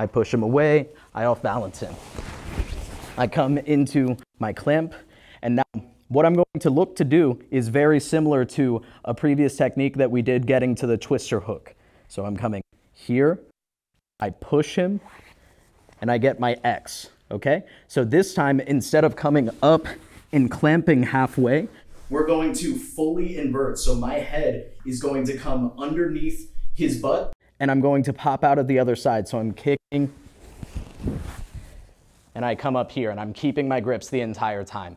I push him away, I off balance him. I come into my clamp, and now what I'm going to look to do is very similar to a previous technique that we did getting to the twister hook. So I'm coming here, I push him, and I get my X, okay? So this time, instead of coming up and clamping halfway, we're going to fully invert. So my head is going to come underneath his butt, and I'm going to pop out of the other side. So I'm kicking, and I come up here, and I'm keeping my grips the entire time.